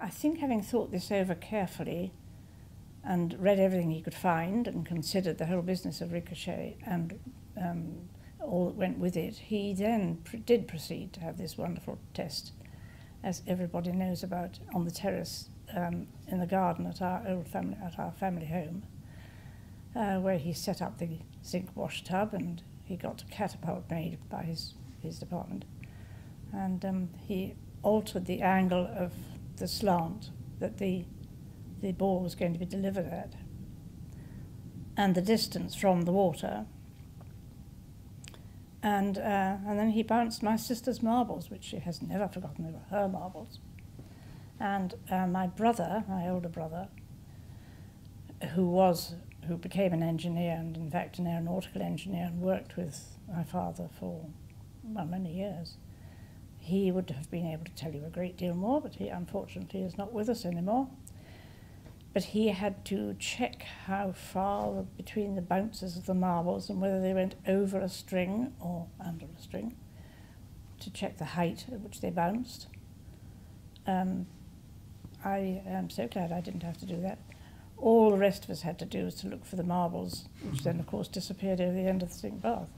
I think having thought this over carefully and read everything he could find and considered the whole business of Ricochet and um, all that went with it, he then pr did proceed to have this wonderful test, as everybody knows about, on the terrace um, in the garden at our old family, at our family home, uh, where he set up the zinc wash tub and he got a catapult made by his, his department. And um, he altered the angle of the slant that the, the ball was going to be delivered at and the distance from the water. And, uh, and then he bounced my sister's marbles, which she has never forgotten, they were her marbles. And uh, my brother, my older brother, who was, who became an engineer and in fact an aeronautical engineer and worked with my father for well, many years, he would have been able to tell you a great deal more, but he unfortunately is not with us anymore. But he had to check how far between the bounces of the marbles and whether they went over a string or under a string to check the height at which they bounced. Um, I am so glad I didn't have to do that. All the rest of us had to do was to look for the marbles, which then, of course, disappeared over the end of the sink bath.